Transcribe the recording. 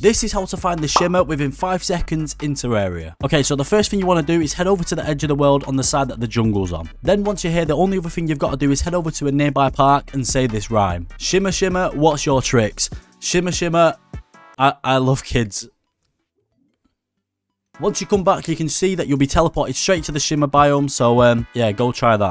This is how to find the shimmer within 5 seconds in Terraria. Okay, so the first thing you want to do is head over to the edge of the world on the side that the jungle's on. Then once you're here, the only other thing you've got to do is head over to a nearby park and say this rhyme. Shimmer, shimmer, what's your tricks? Shimmer, shimmer, I, I love kids. Once you come back, you can see that you'll be teleported straight to the Shimmer biome, so um, yeah, go try that.